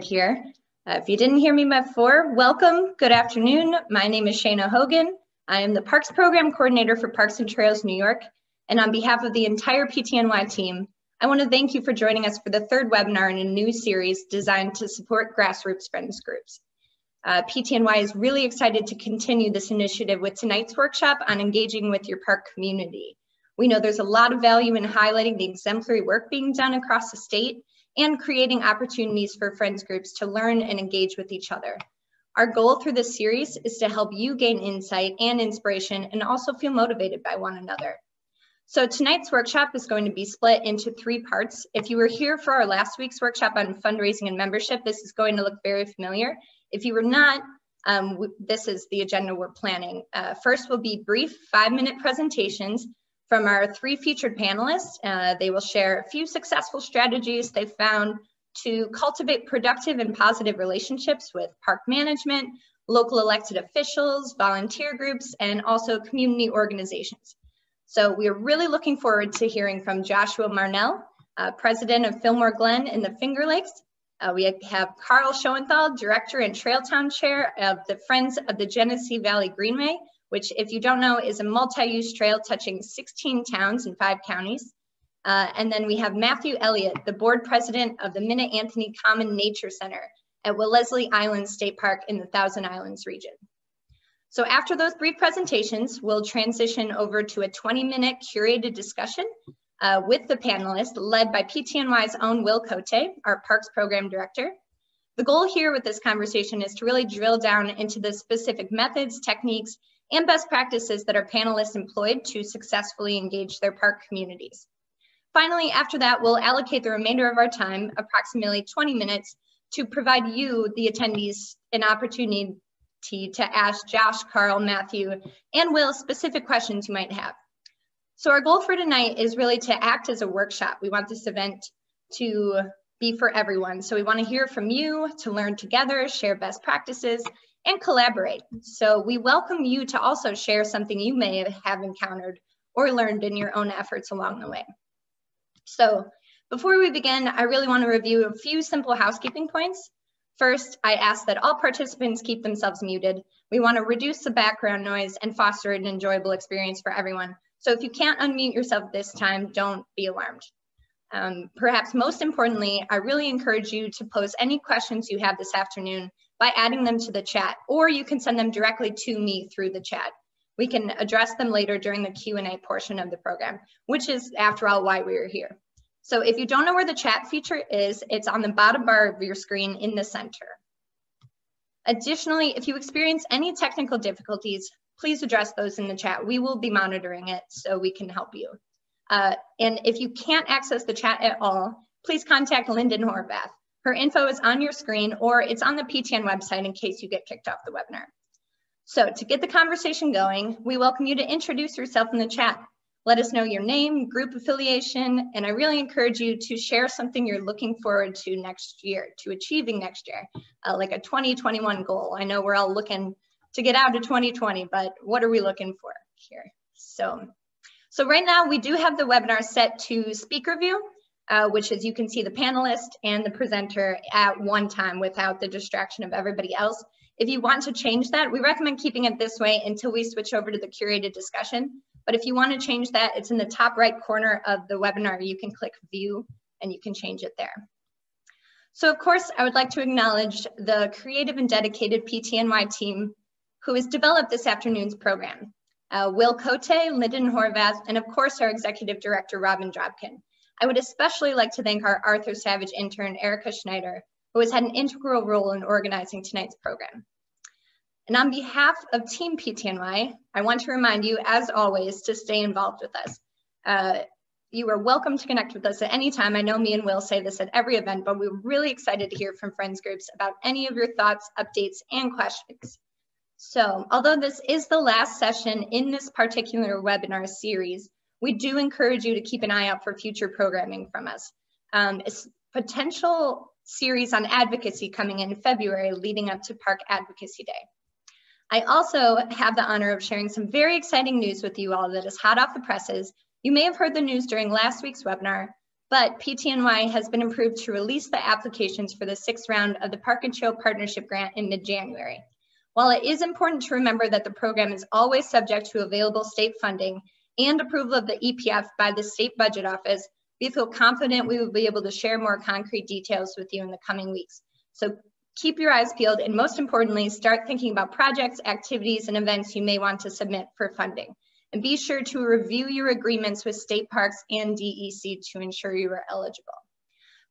here. Uh, if you didn't hear me before, welcome, good afternoon. My name is Shana Hogan. I am the Parks Program Coordinator for Parks and Trails New York. And on behalf of the entire PTNY team, I wanna thank you for joining us for the third webinar in a new series designed to support grassroots friends groups. Uh, PTNY is really excited to continue this initiative with tonight's workshop on engaging with your park community. We know there's a lot of value in highlighting the exemplary work being done across the state and creating opportunities for friends groups to learn and engage with each other. Our goal through this series is to help you gain insight and inspiration and also feel motivated by one another. So tonight's workshop is going to be split into three parts. If you were here for our last week's workshop on fundraising and membership, this is going to look very familiar. If you were not, um, this is the agenda we're planning. Uh, first will be brief five minute presentations from our three featured panelists. Uh, they will share a few successful strategies they found to cultivate productive and positive relationships with park management, local elected officials, volunteer groups, and also community organizations. So we are really looking forward to hearing from Joshua Marnell, uh, president of Fillmore Glen in the Finger Lakes. Uh, we have Carl Schoenthal, director and Trail Town chair of the Friends of the Genesee Valley Greenway, which if you don't know is a multi-use trail touching 16 towns and five counties. Uh, and then we have Matthew Elliott, the board president of the Minna Anthony Common Nature Center at Wellesley Island State Park in the Thousand Islands region. So after those brief presentations, we'll transition over to a 20 minute curated discussion uh, with the panelists led by PTNY's own Will Cote, our Parks Program Director. The goal here with this conversation is to really drill down into the specific methods, techniques, and best practices that our panelists employed to successfully engage their park communities. Finally, after that, we'll allocate the remainder of our time, approximately 20 minutes, to provide you, the attendees, an opportunity to ask Josh, Carl, Matthew, and Will specific questions you might have. So our goal for tonight is really to act as a workshop. We want this event to be for everyone. So we want to hear from you, to learn together, share best practices, and collaborate. So we welcome you to also share something you may have encountered or learned in your own efforts along the way. So before we begin, I really want to review a few simple housekeeping points. First, I ask that all participants keep themselves muted. We want to reduce the background noise and foster an enjoyable experience for everyone. So if you can't unmute yourself this time, don't be alarmed. Um, perhaps most importantly, I really encourage you to post any questions you have this afternoon by adding them to the chat, or you can send them directly to me through the chat. We can address them later during the Q&A portion of the program, which is, after all, why we are here. So if you don't know where the chat feature is, it's on the bottom bar of your screen in the center. Additionally, if you experience any technical difficulties, please address those in the chat. We will be monitoring it so we can help you. Uh, and if you can't access the chat at all, please contact Lyndon Horvath. Her info is on your screen or it's on the PTN website in case you get kicked off the webinar. So to get the conversation going, we welcome you to introduce yourself in the chat. Let us know your name, group affiliation, and I really encourage you to share something you're looking forward to next year, to achieving next year, uh, like a 2021 goal. I know we're all looking to get out to 2020, but what are we looking for here? So, so right now we do have the webinar set to speaker view uh, which is you can see the panelist and the presenter at one time without the distraction of everybody else. If you want to change that, we recommend keeping it this way until we switch over to the curated discussion. But if you want to change that, it's in the top right corner of the webinar. You can click view and you can change it there. So of course, I would like to acknowledge the creative and dedicated PTNY team who has developed this afternoon's program. Uh, Will Cote, Lyndon Horvath, and of course our executive director, Robin Dropkin. I would especially like to thank our Arthur Savage intern, Erica Schneider, who has had an integral role in organizing tonight's program. And on behalf of Team PTNY, I want to remind you, as always, to stay involved with us. Uh, you are welcome to connect with us at any time. I know me and Will say this at every event, but we're really excited to hear from friends groups about any of your thoughts, updates, and questions. So although this is the last session in this particular webinar series, we do encourage you to keep an eye out for future programming from us. Um, potential series on advocacy coming in February leading up to Park Advocacy Day. I also have the honor of sharing some very exciting news with you all that is hot off the presses. You may have heard the news during last week's webinar, but PTNY has been approved to release the applications for the sixth round of the Park and Trail Partnership Grant in mid-January. While it is important to remember that the program is always subject to available state funding and approval of the EPF by the State Budget Office, we feel confident we will be able to share more concrete details with you in the coming weeks. So keep your eyes peeled and most importantly, start thinking about projects, activities, and events you may want to submit for funding. And be sure to review your agreements with state parks and DEC to ensure you are eligible.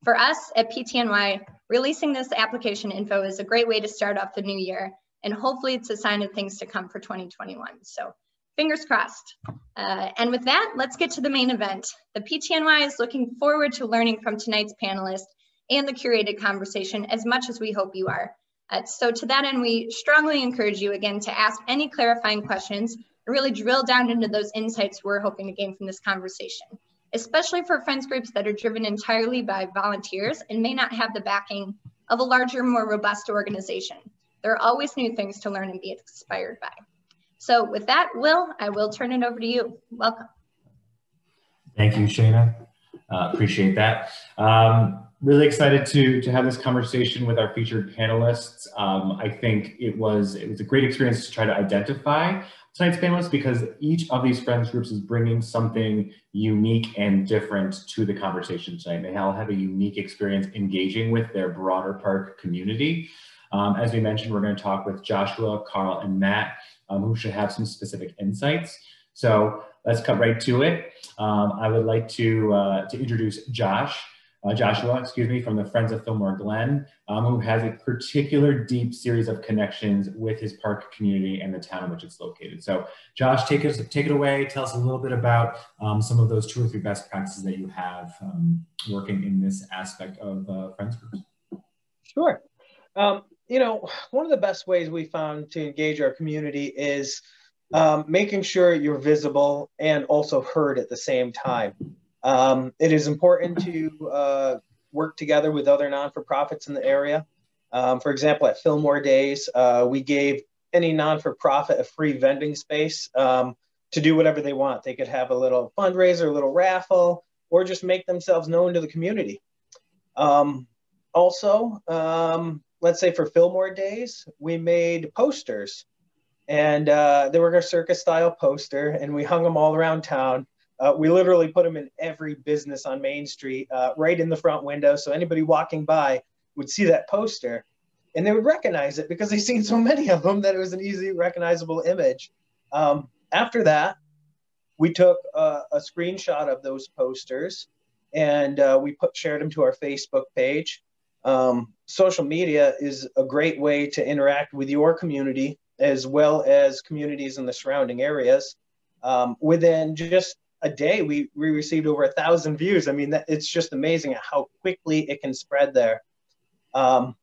For us at PTNY, releasing this application info is a great way to start off the new year, and hopefully it's a sign of things to come for 2021. So fingers crossed. Uh, and with that, let's get to the main event. The PTNY is looking forward to learning from tonight's panelists and the curated conversation as much as we hope you are. Uh, so to that end, we strongly encourage you again to ask any clarifying questions really drill down into those insights we're hoping to gain from this conversation, especially for friends groups that are driven entirely by volunteers and may not have the backing of a larger, more robust organization. There are always new things to learn and be inspired by. So with that, Will, I will turn it over to you. Welcome. Thank you, Shana. Uh, appreciate that. Um, really excited to, to have this conversation with our featured panelists. Um, I think it was, it was a great experience to try to identify tonight's panelists because each of these friends groups is bringing something unique and different to the conversation tonight. They all have a unique experience engaging with their broader park community. Um, as we mentioned, we're going to talk with Joshua, Carl, and Matt, um, who should have some specific insights. So let's cut right to it. Um, I would like to, uh, to introduce Josh uh, Joshua, excuse me, from the Friends of Fillmore Glen, um, who has a particular deep series of connections with his park community and the town in which it's located. So Josh, take, us, take it away. Tell us a little bit about um, some of those two or three best practices that you have um, working in this aspect of uh, Friends groups. Sure. Um, you know, one of the best ways we found to engage our community is um, making sure you're visible and also heard at the same time. Um, it is important to uh, work together with other non-for-profits in the area. Um, for example, at Fillmore Days, uh, we gave any non-for-profit a free vending space um, to do whatever they want. They could have a little fundraiser, a little raffle, or just make themselves known to the community. Um, also, um, let's say for Fillmore Days, we made posters and uh, they were a circus style poster and we hung them all around town uh, we literally put them in every business on Main Street, uh, right in the front window. So anybody walking by would see that poster and they would recognize it because they've seen so many of them that it was an easy recognizable image. Um, after that, we took a, a, screenshot of those posters and uh, we put shared them to our Facebook page. Um, social media is a great way to interact with your community as well as communities in the surrounding areas. Um, within just a day we, we received over a thousand views. I mean, that, it's just amazing how quickly it can spread there. Um,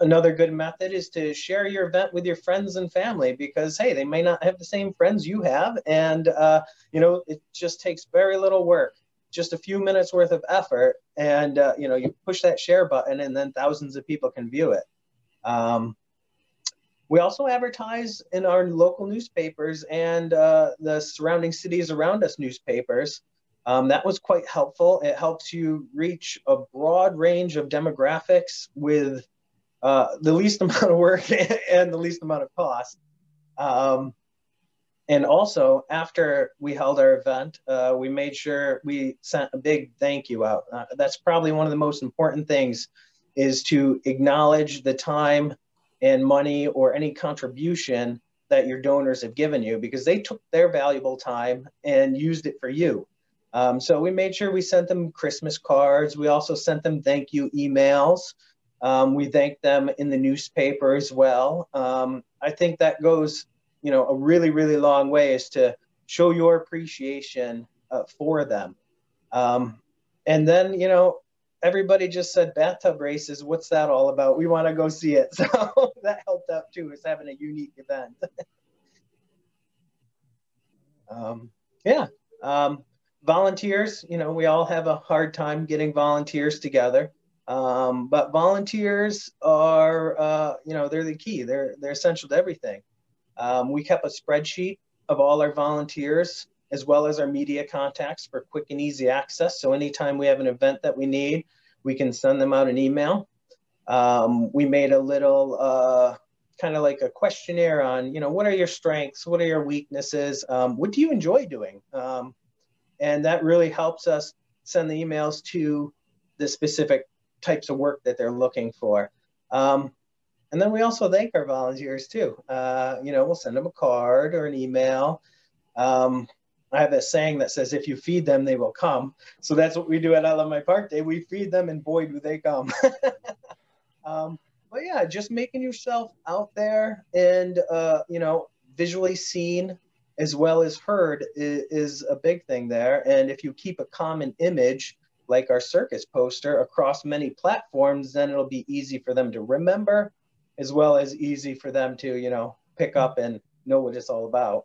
another good method is to share your event with your friends and family because hey, they may not have the same friends you have, and uh, you know it just takes very little work, just a few minutes worth of effort, and uh, you know you push that share button, and then thousands of people can view it. Um, we also advertise in our local newspapers and uh, the surrounding cities around us newspapers. Um, that was quite helpful. It helps you reach a broad range of demographics with uh, the least amount of work and the least amount of cost. Um, and also, after we held our event, uh, we made sure we sent a big thank you out. Uh, that's probably one of the most important things is to acknowledge the time and money or any contribution that your donors have given you because they took their valuable time and used it for you. Um, so we made sure we sent them Christmas cards. We also sent them thank you emails. Um, we thanked them in the newspaper as well. Um, I think that goes, you know, a really, really long way is to show your appreciation uh, for them. Um, and then, you know, everybody just said bathtub races. What's that all about? We want to go see it. So that helped out too, is having a unique event. um, yeah. Um, volunteers, you know, we all have a hard time getting volunteers together. Um, but volunteers are, uh, you know, they're the key. They're they're essential to everything. Um, we kept a spreadsheet of all our volunteers as well as our media contacts for quick and easy access. So anytime we have an event that we need, we can send them out an email. Um, we made a little uh, kind of like a questionnaire on, you know, what are your strengths? What are your weaknesses? Um, what do you enjoy doing? Um, and that really helps us send the emails to the specific types of work that they're looking for. Um, and then we also thank our volunteers too. Uh, you know, we'll send them a card or an email. Um, I have a saying that says, if you feed them, they will come. So that's what we do at I Love My Park Day. We feed them and boy, do they come. um, but yeah, just making yourself out there and, uh, you know, visually seen as well as heard is, is a big thing there. And if you keep a common image, like our circus poster across many platforms, then it'll be easy for them to remember as well as easy for them to, you know, pick up and know what it's all about.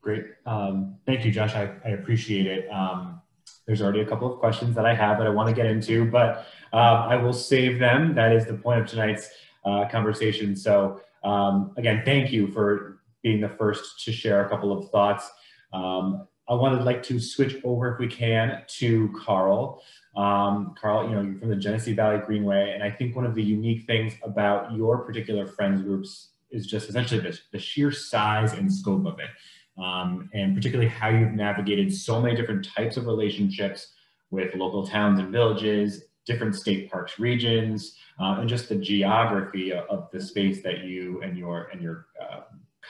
Great. Um, thank you, Josh. I, I appreciate it. Um, there's already a couple of questions that I have that I want to get into, but uh, I will save them. That is the point of tonight's uh, conversation. So um, again, thank you for being the first to share a couple of thoughts. Um, I wanted like to switch over if we can to Carl. Um, Carl, you know, you're from the Genesee Valley Greenway, and I think one of the unique things about your particular friends groups is just essentially the, the sheer size and scope of it um, and particularly how you've navigated so many different types of relationships with local towns and villages, different state parks regions, uh, and just the geography of, the space that you and your and your uh,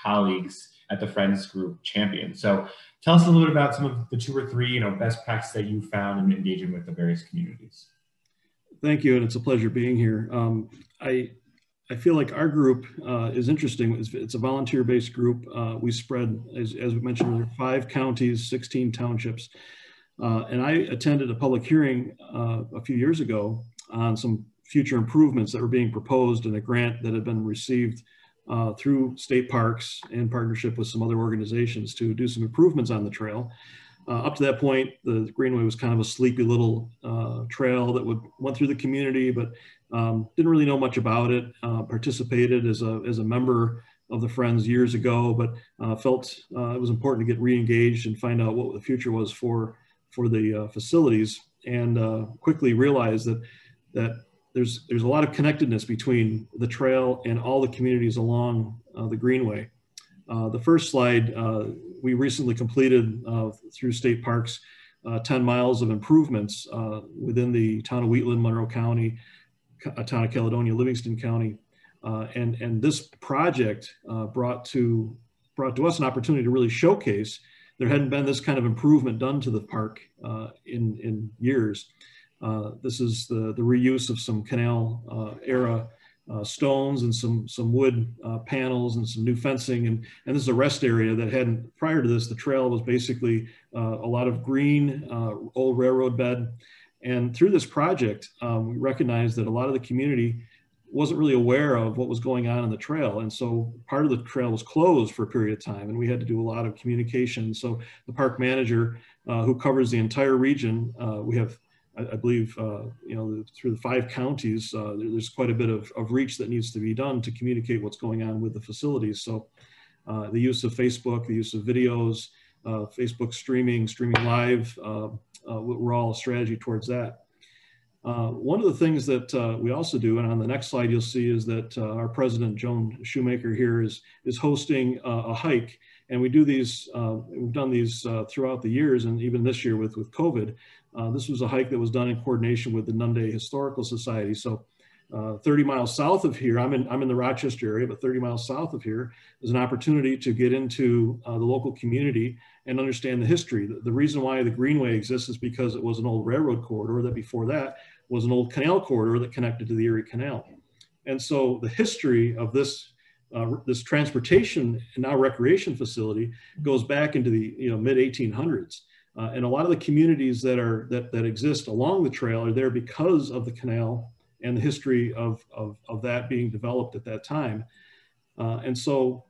colleagues at the Friends Group champion. So tell us a little bit about some of the two or three you know best practices that you found in engaging with the various communities. Thank you, and it's a pleasure being here. Um, I I feel like our group uh, is interesting. It's, it's a volunteer-based group. Uh, we spread, as, as we mentioned earlier, five counties, 16 townships. Uh, and I attended a public hearing uh, a few years ago on some future improvements that were being proposed in a grant that had been received uh, through state parks in partnership with some other organizations to do some improvements on the trail. Uh, up to that point, the Greenway was kind of a sleepy little uh, trail that would went through the community, but um, didn't really know much about it. Uh, participated as a as a member of the Friends years ago, but uh, felt uh, it was important to get re-engaged and find out what the future was for for the facilities, and quickly realized that that there's there's a lot of connectedness between the trail and all the communities along the Greenway. the first slide we recently completed uh, through state parks uh, 10 miles of improvements uh, within the town of Wheatland, Monroe County, town of Caledonia, Livingston County. and, and this project brought to brought to us an opportunity to really showcase there hadn't been this kind of improvement done to the park uh, in, in years. Uh, this is the, the reuse of some canal uh, era uh, stones and some some wood uh, panels and some new fencing. And and this is a rest area that hadn't prior to this the trail was basically uh, a lot of green old railroad bed. And through this project um, we recognized that a lot of the community wasn't really aware of what was going on in the trail. And so part of the trail was closed for a period of time and we had to do a lot of communication. So the park manager uh, who covers the entire region uh, we have I, I believe, uh, you know, through the five counties, uh, there's quite a bit of, of reach that needs to be done to communicate what's going on with the facilities. So uh, the use of Facebook, the use of videos, uh, Facebook streaming, streaming live, uh, uh, we're all a strategy towards that. one of the things that we also do, and on the next slide you'll see, is that our president, Joan Shoemaker here, is, is hosting a hike and we do these, uh, we've done these uh, throughout the years and even this year with, with COVID. Uh, this was a hike that was done in coordination with the Nunda Historical Society. So uh, 30 miles south of here, I'm in, I'm in the Rochester area, but 30 miles south of here is an opportunity to get into uh, the local community and understand the history. The, the, reason why the Greenway exists is because it was an old railroad corridor that before that was an old canal corridor that connected to the Erie Canal. And so the history of this uh, this transportation and now recreation facility goes back into the you know mid 1800s. Uh, and a lot of the communities that are that, that exist along the trail are there because of the canal and the history of, of, of that being developed at that time. Uh, and so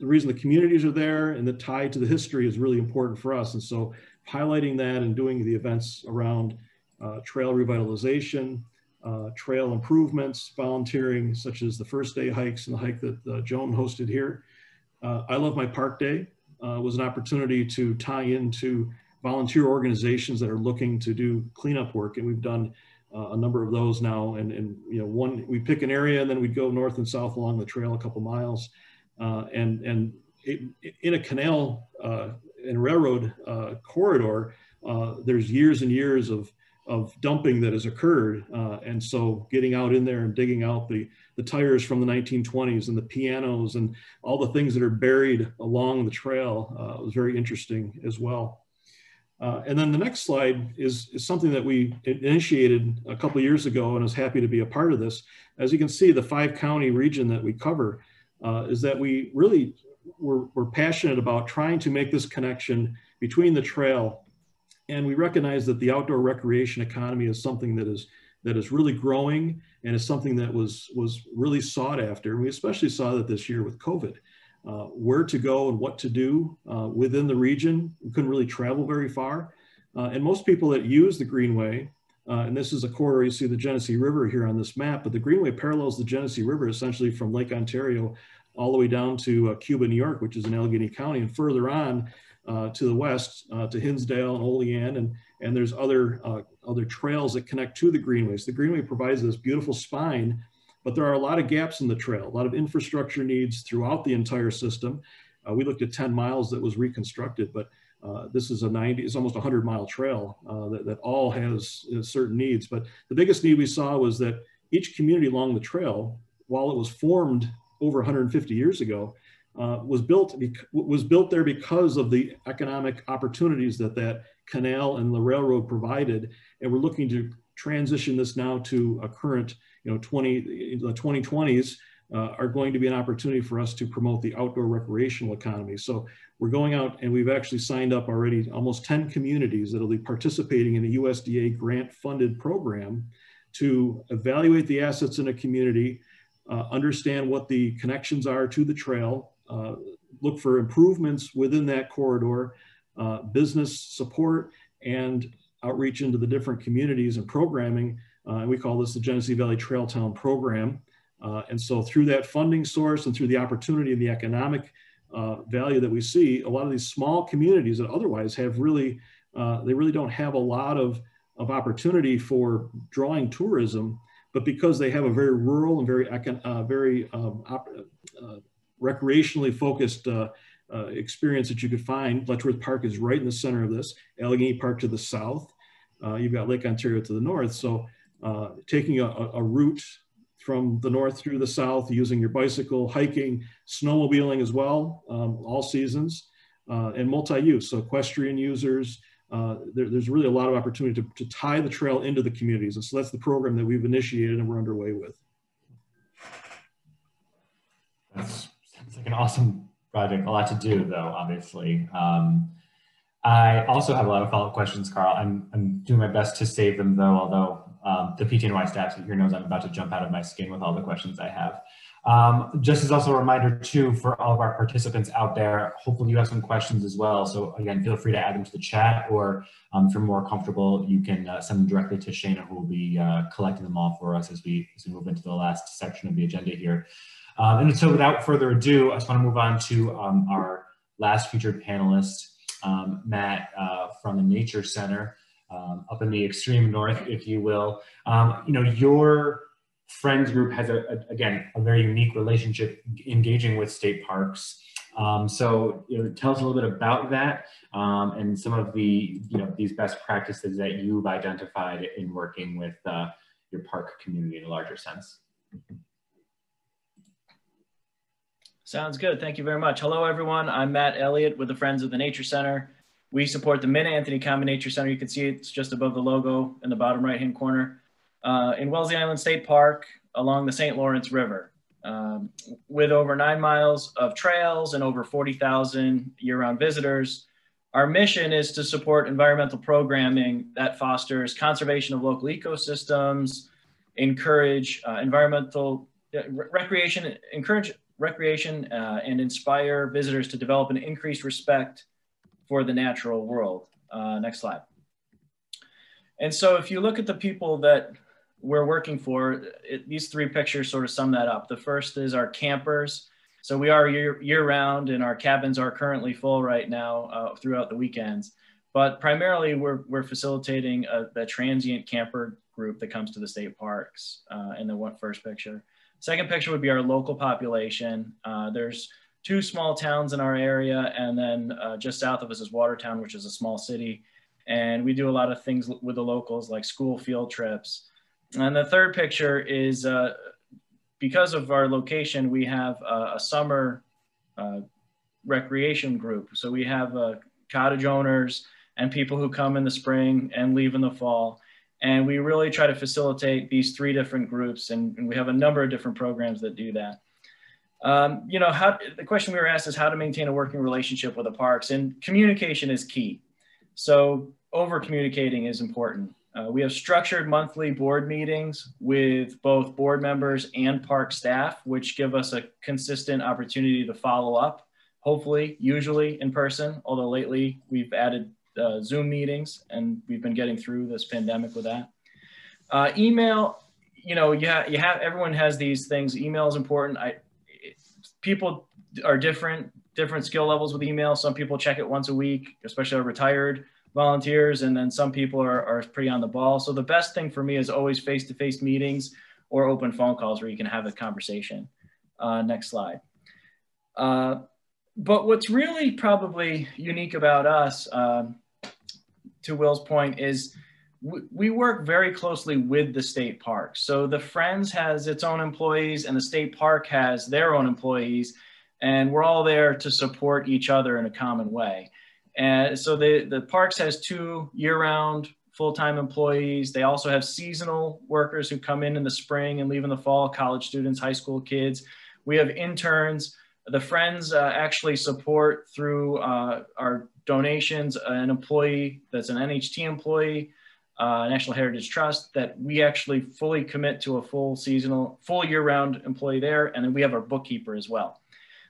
the reason the communities are there and the tie to the history is really important for us. And so highlighting that and doing the events around uh, trail revitalization, uh, trail improvements, volunteering, such as the first day hikes and the hike that uh, Joan hosted here, Uh, I Love My Park Day was an opportunity to tie into volunteer organizations that are looking to do cleanup work. And we've done uh, a number of those now. And, and, you know, one, we pick an area and then we'd go north and south along the trail a couple miles. Uh, and and it, in a canal uh, and railroad uh, corridor, uh, there's years and years of, of dumping that has occurred. Uh, and so getting out in there and digging out the, the tires from the 1920s and the pianos and all the things that are buried along the trail was very interesting as well. Uh, and then the next slide is, is something that we initiated a couple years ago and I was happy to be a part of this. As you can see, the five county region that we cover uh, is that we really we're, we're passionate about trying to make this connection between the trail and we recognize that the outdoor recreation economy is something that is that is really growing and is something that was was really sought after. We especially saw that this year with COVID uh, where to go and what to do uh, within the region. We couldn't really travel very far. Uh, and most people that use the Greenway, uh, and this is a corridor, you see the Genesee River here on this map, but the Greenway parallels the Genesee River essentially from Lake Ontario all the way down to uh, Cuba, New York, which is in Allegany County, and further on to the west to Hinsdale and Olean, and, and there's other, other trails that connect to the Greenways. The Greenway provides this beautiful spine but there are a lot of gaps in the trail, a lot of infrastructure needs throughout the entire system. Uh, we looked at 10 miles that was reconstructed, but uh, this is a 90, it's almost a 100 mile trail uh, that, that all has uh, certain needs. But the biggest need we saw was that each community along the trail, while it was formed over 150 years ago, uh, was built was built there because of the economic opportunities that that canal and the railroad provided, and we're looking to transition this now to a current you know, 20, the 2020s uh, are going to be an opportunity for us to promote the outdoor recreational economy. So we're going out and we've actually signed up already almost 10 communities that'll be participating in a USDA grant funded program to evaluate the assets in a community, uh, understand what the connections are to the trail, uh, look for improvements within that corridor, uh, business support, and outreach into the different communities and programming uh, and we call this the Genesee Valley Trail Town Program. Uh, and so through that funding source and through the opportunity and the economic uh, value that we see, a lot of these small communities that otherwise have really, uh, they really don't have a lot of, of opportunity for drawing tourism, but because they have a very rural and very, uh, very um, uh, recreationally focused experience that you could find. Letchworth Park is right in the center of this, Allegany Park to the south. you've got Lake Ontario to the north. So uh, taking a, a, route from the north through the south, using your bicycle, hiking, snowmobiling as well, um, all seasons, uh, and multi-use, so equestrian users. Uh, there, there's really a lot of opportunity to, to tie the trail into the communities. And so that's the program that we've initiated and we're underway with. That sounds like an awesome project. A lot to do though, obviously. Um, I also have a lot of follow-up questions, Carl. I'm, I'm doing my best to save them though, although um, the PTNY staff here knows I'm about to jump out of my skin with all the questions I have. Um, just as also a reminder too, for all of our participants out there, hopefully you have some questions as well. So again, feel free to add them to the chat or um, if you're more comfortable, you can uh, send them directly to Shana who will be uh, collecting them all for us as we, as we move into the last section of the agenda here. Um, and so without further ado, I just wanna move on to um, our last featured panelist, um, Matt uh, from the Nature Center um, up in the extreme north, if you will. Um, you know, your friends group has a, a, again a very unique relationship engaging with state parks. Um, so you know, tell us a little bit about that um, and some of the you know these best practices that you've identified in working with uh, your park community in a larger sense. Sounds good. Thank you very much. Hello, everyone. I'm Matt Elliott with the Friends of the Nature Center. We support the Minna Anthony Common Nature Center. You can see it's just above the logo in the bottom right-hand corner. Uh, in Wellesley Island State Park along the St. Lawrence River. Um, with over nine miles of trails and over 40,000 year-round visitors, our mission is to support environmental programming that fosters conservation of local ecosystems, encourage uh, environmental uh, recreation, encourage recreation, uh, and inspire visitors to develop an increased respect for the natural world. Uh, next slide. And so if you look at the people that we're working for, it, these three pictures sort of sum that up. The first is our campers. So we are year, year round and our cabins are currently full right now uh, throughout the weekends. But primarily we're, we're facilitating a, the transient camper group that comes to the state parks uh, in the first picture. Second picture would be our local population. Uh, there's two small towns in our area and then uh, just south of us is Watertown, which is a small city. And we do a lot of things with the locals like school field trips. And the third picture is uh, because of our location, we have a, a summer uh, recreation group. So we have uh, cottage owners and people who come in the spring and leave in the fall. And we really try to facilitate these three different groups. And, and we have a number of different programs that do that. Um, you know, how, the question we were asked is how to maintain a working relationship with the parks and communication is key. So over communicating is important. Uh, we have structured monthly board meetings with both board members and park staff, which give us a consistent opportunity to follow up, hopefully, usually in person, although lately we've added uh, Zoom meetings and we've been getting through this pandemic with that. Uh, email, you know, yeah, you have, everyone has these things. Email is important. I, people are different, different skill levels with email. Some people check it once a week, especially our retired volunteers, and then some people are, are pretty on the ball. So the best thing for me is always face-to-face meetings or open phone calls where you can have a conversation. Uh, next slide. Uh, but what's really probably unique about us, um, to Will's point, is we, work very closely with the state park. So the Friends has its own employees and the state park has their own employees and we're all there to support each other in a common way. And so the, the parks has two year-round full-time employees. They also have seasonal workers who come in in the spring and leave in the fall, college students, high school kids. We have interns. The Friends uh, actually support through uh, our donations an employee that's an NHT employee, uh, Natural Heritage Trust, that we actually fully commit to a full seasonal, full year-round employee there. And then we have our bookkeeper as well.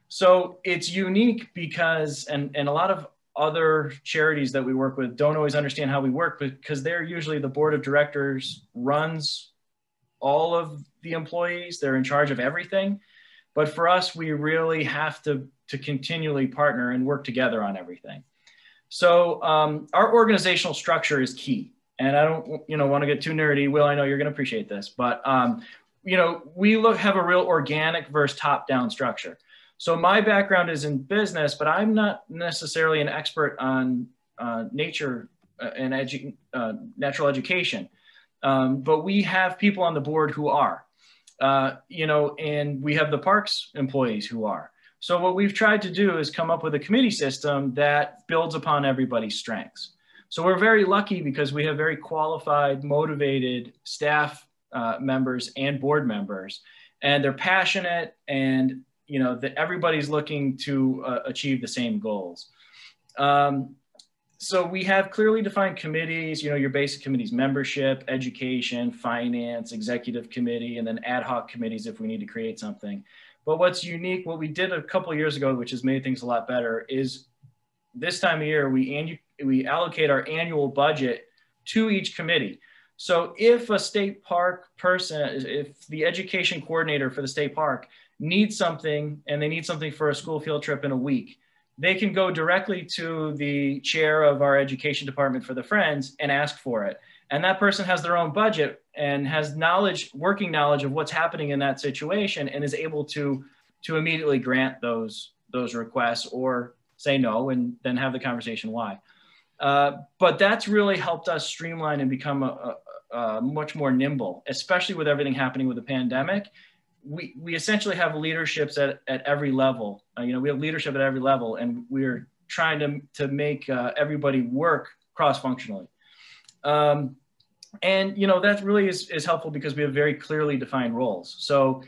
So it's unique because, and, and a lot of other charities that we work with don't always understand how we work because they're usually the board of directors runs all of the employees they're in charge of everything but for us we really have to to continually partner and work together on everything so um, our organizational structure is key and i don't you know want to get too nerdy will i know you're going to appreciate this but um, you know we look have a real organic versus top down structure so my background is in business, but I'm not necessarily an expert on uh, nature uh, and edu- uh, natural education. Um, but we have people on the board who are, uh, you know, and we have the parks employees who are. So what we've tried to do is come up with a committee system that builds upon everybody's strengths. So we're very lucky because we have very qualified, motivated staff uh, members and board members, and they're passionate and you know that everybody's looking to uh, achieve the same goals. Um, so we have clearly defined committees you know your basic committees membership education finance executive committee and then ad hoc committees if we need to create something. But what's unique what we did a couple years ago which has made things a lot better is this time of year we we allocate our annual budget to each committee so if a state park person if the education coordinator for the state park needs something and they need something for a school field trip in a week, they can go directly to the chair of our education department for the Friends and ask for it. And that person has their own budget and has knowledge, working knowledge of what's happening in that situation and is able to, to immediately grant those, those requests or say no and then have the conversation why. Uh, but that's really helped us streamline and become a, a, a much more nimble, especially with everything happening with the pandemic we, we essentially have leaderships at, at every level. Uh, you know, we have leadership at every level, and we're trying to, to make uh, everybody work cross-functionally. Um, and, you know, that really is, is helpful because we have very clearly defined roles. So,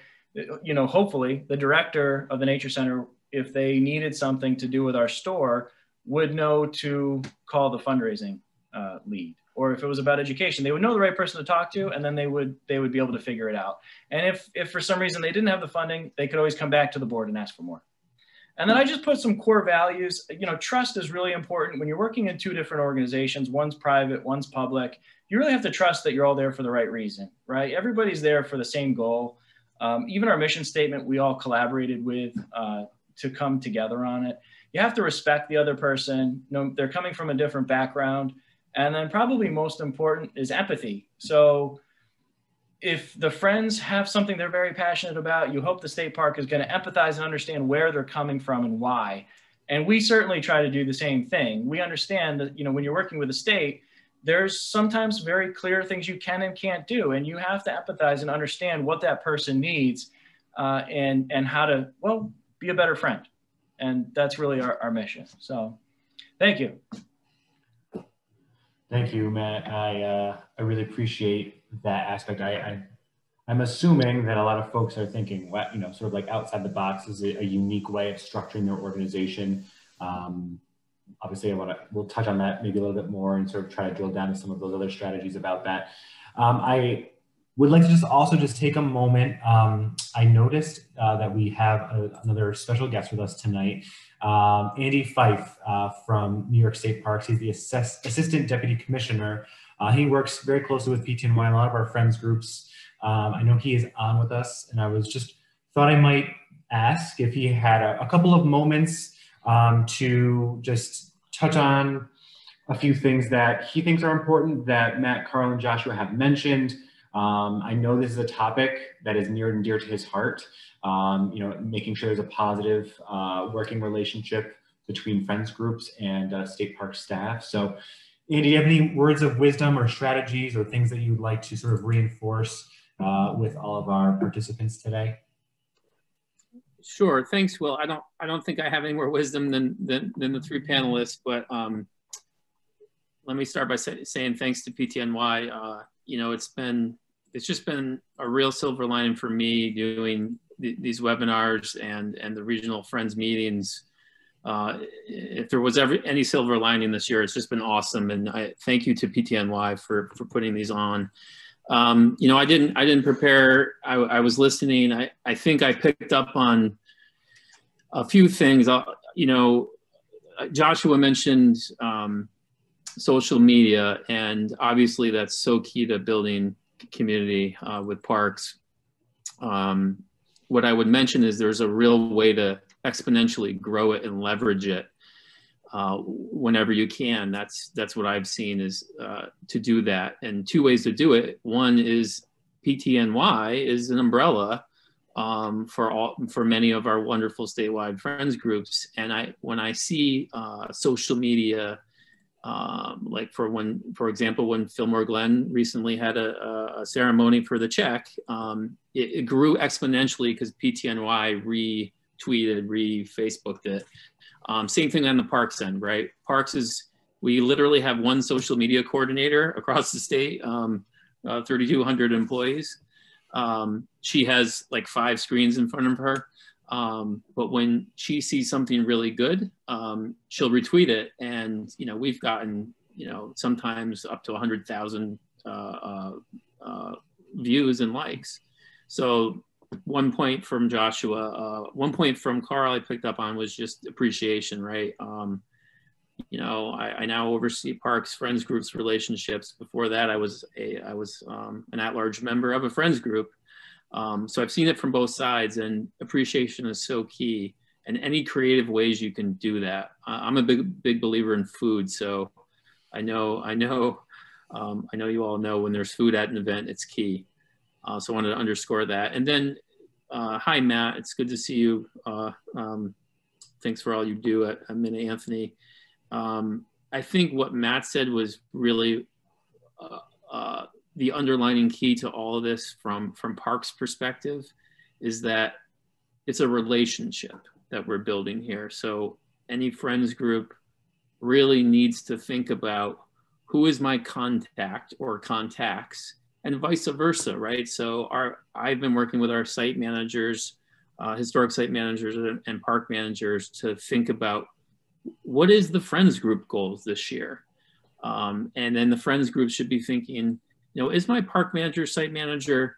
you know, hopefully the director of the Nature Center, if they needed something to do with our store, would know to call the fundraising uh, lead or if it was about education, they would know the right person to talk to, and then they would they would be able to figure it out. And if if for some reason they didn't have the funding, they could always come back to the board and ask for more. And then I just put some core values. You know, trust is really important when you're working in two different organizations. One's private, one's public. You really have to trust that you're all there for the right reason, right? Everybody's there for the same goal. Um, even our mission statement, we all collaborated with uh, to come together on it. You have to respect the other person. You know, they're coming from a different background. And then probably most important is empathy. So if the friends have something they're very passionate about, you hope the state park is going to empathize and understand where they're coming from and why. And we certainly try to do the same thing. We understand that, you know, when you're working with the state, there's sometimes very clear things you can and can't do. And you have to empathize and understand what that person needs uh, and, and how to, well, be a better friend. And that's really our, our mission. So thank you. Thank you, Matt. I, uh, I really appreciate that aspect. I, I I'm assuming that a lot of folks are thinking, what you know, sort of like outside the box is a, a unique way of structuring their organization. Um, obviously, I want to we'll touch on that maybe a little bit more and sort of try to drill down to some of those other strategies about that. Um, I would like to just also just take a moment. Um, I noticed uh, that we have a, another special guest with us tonight, um, Andy Fife uh, from New York State Parks. He's the assess Assistant Deputy Commissioner. Uh, he works very closely with PTNY, a lot of our friends groups. Um, I know he is on with us, and I was just thought I might ask if he had a, a couple of moments um, to just touch on a few things that he thinks are important that Matt, Carl, and Joshua have mentioned. Um, I know this is a topic that is near and dear to his heart. Um, you know, making sure there's a positive uh, working relationship between friends groups and uh, state park staff. So, Andy, do you have any words of wisdom or strategies or things that you'd like to sort of reinforce uh, with all of our participants today? Sure. Thanks, Will. I don't. I don't think I have any more wisdom than than, than the three panelists, but um, let me start by say, saying thanks to PTNY. Uh, you know, it's been it's just been a real silver lining for me doing th these webinars and and the regional friends meetings. Uh, if there was ever any silver lining this year, it's just been awesome. And I thank you to PTNY for for putting these on. Um, you know, I didn't I didn't prepare. I, I, was listening. I, I think I picked up on a few things. Uh, you know, Joshua mentioned um, social media, and obviously that's so key to building community uh, with parks. Um, what I would mention is there's a real way to exponentially grow it and leverage it uh, whenever you can. That's that's what I've seen is uh, to do that. And two ways to do it. One is PTNY is an umbrella um, for all for many of our wonderful statewide friends groups. And I when I see uh, social media. Um, like for when, for example, when Fillmore Glen recently had a, a ceremony for the check, um, it, it grew exponentially because PTNY retweeted, re-Facebooked it. Um, same thing on the parks end, right? Parks is, we literally have one social media coordinator across the state, um, uh, 3,200 employees. Um, she has like five screens in front of her. Um, but when she sees something really good, um, she'll retweet it. And, you know, we've gotten, you know, sometimes up to 100,000 uh, uh, uh, views and likes. So one point from Joshua, uh, one point from Carl I picked up on was just appreciation, right? Um, you know, I, I, now oversee Parks Friends Groups relationships. Before that, I was a I was um, an at-large member of a friends group, um, so I've seen it from both sides, and appreciation is so key. And any creative ways you can do that. I'm a big big believer in food, so I know I know um, I know you all know when there's food at an event, it's key. Uh, so I wanted to underscore that. And then, uh, hi, Matt. It's good to see you. Uh, um, thanks for all you do at, at Minna Anthony. Um, I think what Matt said was really uh, uh, the underlining key to all of this from, from Park's perspective is that it's a relationship that we're building here. So any friends group really needs to think about who is my contact or contacts and vice versa, right? So our I've been working with our site managers, uh, historic site managers, and, and park managers to think about what is the friends group goals this year, um, and then the friends group should be thinking, you know, is my park manager, site manager,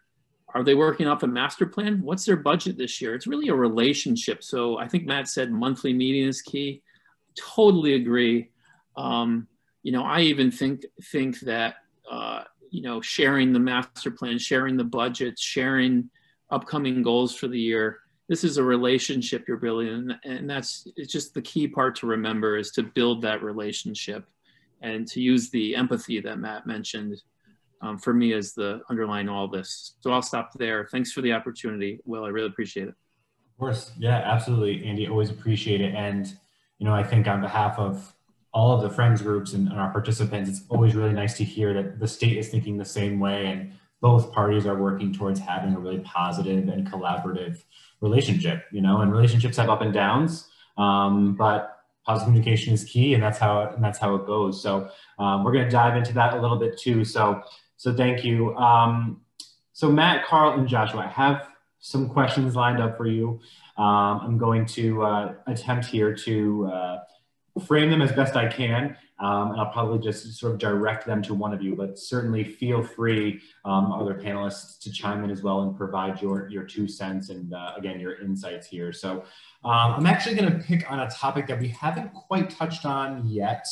are they working off a master plan? What's their budget this year? It's really a relationship. So I think Matt said monthly meeting is key. Totally agree. Um, you know, I even think think that uh, you know, sharing the master plan, sharing the budgets, sharing upcoming goals for the year. This is a relationship you're building, and, and that's it's just the key part to remember is to build that relationship and to use the empathy that Matt mentioned um, for me as the underlying all this. So I'll stop there. Thanks for the opportunity, Will. I really appreciate it. Of course, yeah, absolutely, Andy. Always appreciate it, and you know, I think on behalf of all of the friends groups and, and our participants, it's always really nice to hear that the state is thinking the same way and both parties are working towards having a really positive and collaborative relationship, you know, and relationships have up and downs, um, but positive communication is key and that's how, and that's how it goes. So um, we're going to dive into that a little bit too. So, so thank you. Um, so Matt, Carl, and Joshua, I have some questions lined up for you. Um, I'm going to uh, attempt here to uh, frame them as best I can, um, and I'll probably just sort of direct them to one of you, but certainly feel free, um, other panelists, to chime in as well and provide your, your two cents and uh, again, your insights here. So um, I'm actually gonna pick on a topic that we haven't quite touched on yet,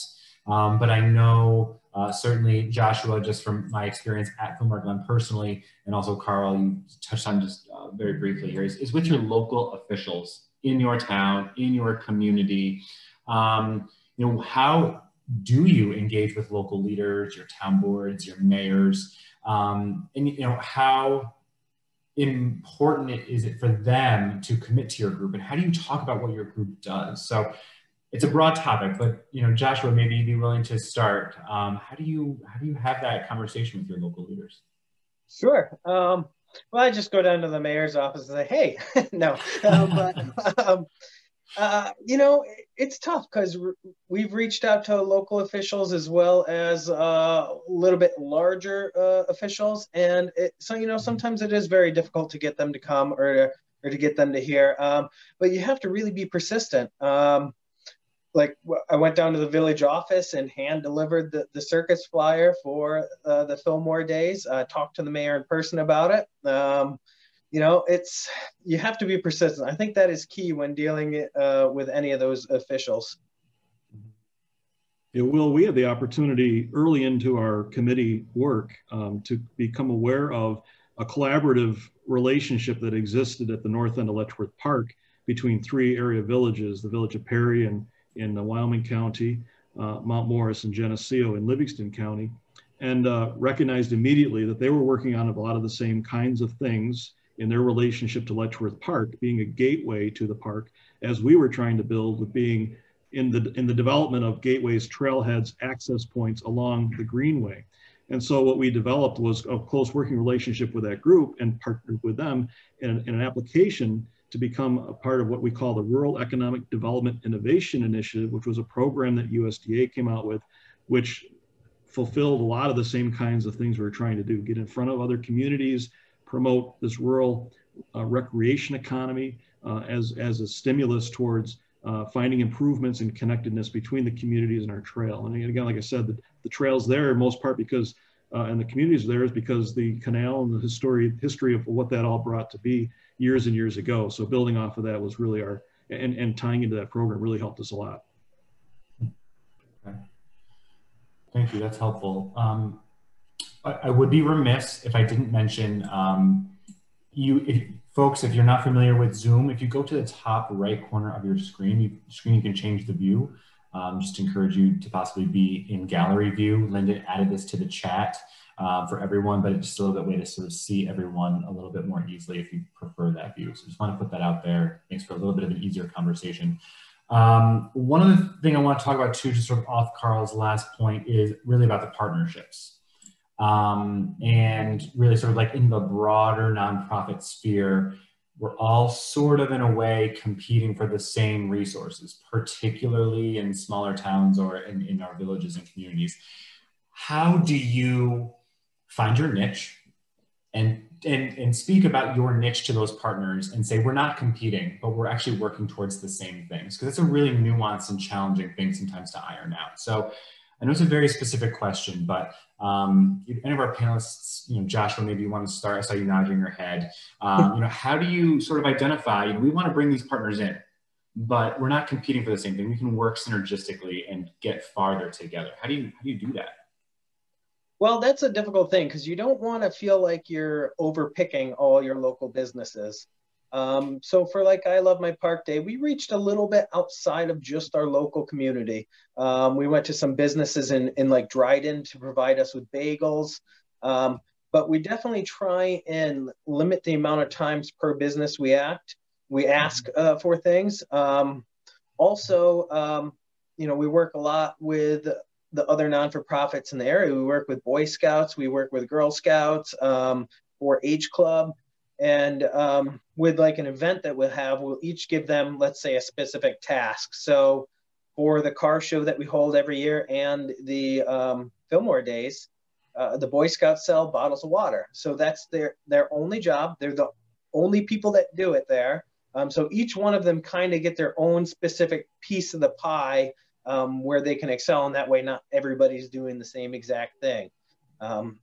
um, but I know uh, certainly Joshua, just from my experience at Fillmore Glen personally, and also Carl, you touched on just uh, very briefly here, is, is with your local officials in your town, in your community. Um, you know, how do you engage with local leaders, your town boards, your mayors, um, and you know how important is it for them to commit to your group, and how do you talk about what your group does? So it's a broad topic, but you know, Joshua, maybe you'd be willing to start. Um, how do you how do you have that conversation with your local leaders? Sure. Um, well, I just go down to the mayor's office and say, "Hey, no," um, but um, uh, you know, it's tough because we've reached out to local officials as well as uh, a little bit larger uh, officials, and it, so you know sometimes it is very difficult to get them to come or to, or to get them to hear. Um, but you have to really be persistent. Like I went down to the village office and hand delivered the, the circus flyer for uh, the Fillmore Days. talked to the mayor in person about it. Um, you know, it's you have to be persistent. I think that is key when dealing uh, with any of those officials. Yeah, Will, we had the opportunity early into our committee work um, to become aware of a collaborative relationship that existed at the north end of Letchworth Park between three area villages, the village of Perry in, in the Wyoming County, uh, Mount Morris and Geneseo in Livingston County, and uh, recognized immediately that they were working on a lot of the same kinds of things in their relationship to Letchworth Park, being a gateway to the park, as we were trying to build with being in the in the development of gateways, trailheads, access points along the greenway. And so what we developed was a close working relationship with that group and partnered with them in, in an application to become a part of what we call the Rural Economic Development Innovation Initiative, which was a program that USDA came out with, which fulfilled a lot of the same kinds of things we were trying to do, get in front of other communities, promote this rural uh, recreation economy uh, as, as a stimulus towards uh, finding improvements in connectedness between the communities and our trail. And again, like I said, the, the trail's there in most part because, uh, and the communities there is because the canal and the history, history of what that all brought to be years and years ago. So building off of that was really our, and, and tying into that program really helped us a lot. Okay. Thank you, that's helpful. Um, I would be remiss if I didn't mention um, you, if, folks. If you're not familiar with Zoom, if you go to the top right corner of your screen, you, screen you can change the view. Um, just encourage you to possibly be in gallery view. Linda added this to the chat uh, for everyone, but it's just a little bit way to sort of see everyone a little bit more easily if you prefer that view. So just want to put that out there. Makes for a little bit of an easier conversation. Um, one other thing I want to talk about too, just sort of off Carl's last point, is really about the partnerships um, and really sort of like in the broader nonprofit sphere, we're all sort of in a way competing for the same resources, particularly in smaller towns or in, in our villages and communities. How do you find your niche and, and, and speak about your niche to those partners and say, we're not competing, but we're actually working towards the same things? Because it's a really nuanced and challenging thing sometimes to iron out. So I know it's a very specific question, but um, any of our panelists, you know, Joshua, maybe you want to start. I saw you nodding your head. Um, you know, how do you sort of identify? We want to bring these partners in, but we're not competing for the same thing. We can work synergistically and get farther together. How do you how do you do that? Well, that's a difficult thing because you don't want to feel like you're overpicking all your local businesses. Um, so for like I Love My Park Day, we reached a little bit outside of just our local community. Um, we went to some businesses in, in like Dryden to provide us with bagels. Um, but we definitely try and limit the amount of times per business we act. We ask uh, for things. Um, also, um, you know, we work a lot with the other non-for-profits in the area. We work with Boy Scouts, we work with Girl Scouts, um, 4-H Club, and um, with like an event that we'll have, we'll each give them, let's say, a specific task. So for the car show that we hold every year and the um, Fillmore Days, uh, the Boy Scouts sell bottles of water. So that's their their only job. They're the only people that do it there. Um, so each one of them kind of get their own specific piece of the pie um, where they can excel. And that way, not everybody's doing the same exact thing. Um,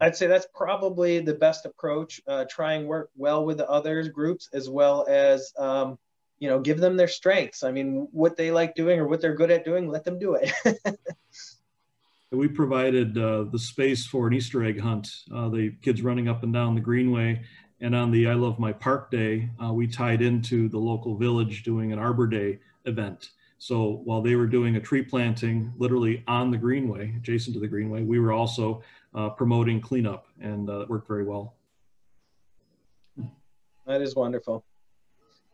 I'd say that's probably the best approach. Uh, try and work well with the other groups as well as, um, you know, give them their strengths. I mean, what they like doing or what they're good at doing, let them do it. we provided uh, the space for an Easter egg hunt. Uh, the kids running up and down the Greenway. And on the I Love My Park Day, uh, we tied into the local village doing an Arbor Day event. So while they were doing a tree planting literally on the Greenway, adjacent to the Greenway, we were also uh, promoting cleanup and uh, it worked very well. That is wonderful.